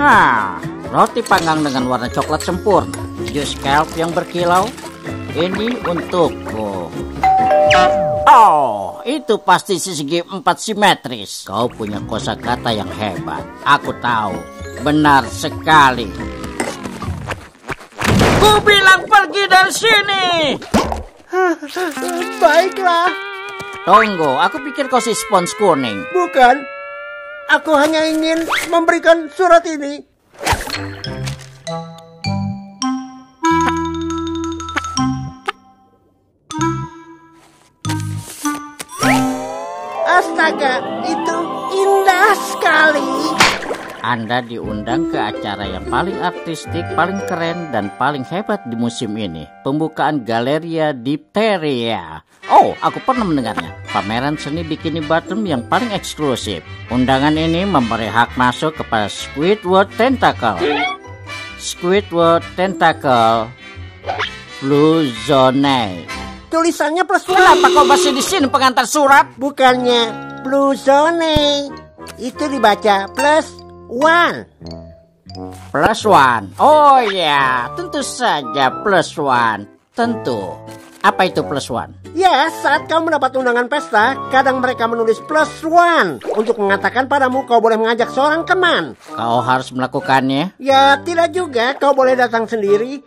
Hah, roti panggang dengan warna coklat sempurna. Jus kelp yang berkilau. Ini untukku. Oh, itu pasti segi empat simetris. Kau punya kosakata yang hebat. Aku tahu. Benar sekali. Ku bilang pergi dari sini. Baiklah, Tunggu, aku pikir kau si spons kuning. bukan. Aku hanya ingin memberikan surat ini. Astaga, itu indah sekali. Anda diundang ke acara yang paling artistik, paling keren, dan paling hebat di musim ini. Pembukaan Galeria Dipteria. Oh, aku pernah mendengarnya. Pameran seni bikini bottom yang paling eksklusif. Undangan ini memberi hak masuk kepada Squidward Tentacle. Squidward Tentacle. Blue Zone. Tulisannya plus Kenapa kau masih di sini pengantar surat? Bukannya blue zone. Itu dibaca plus one. Plus one. Oh ya, tentu saja plus one. Tentu. Apa itu plus one? Ya, saat kau mendapat undangan pesta, kadang mereka menulis plus one untuk mengatakan padamu kau boleh mengajak seorang teman. Kau harus melakukannya. Ya, tidak juga kau boleh datang sendiri.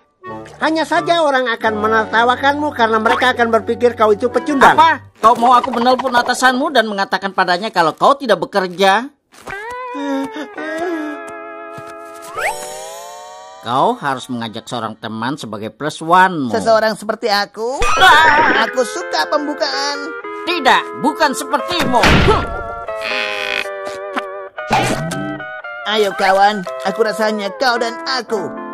Hanya saja orang akan menertawakanmu karena mereka akan berpikir kau itu pecundang. Apa? Kau mau aku menelpon atasanmu dan mengatakan padanya kalau kau tidak bekerja? Kau harus mengajak seorang teman sebagai plus one Seseorang seperti aku, aku suka pembukaan. Tidak, bukan sepertimu. Ayo kawan, aku rasanya kau dan aku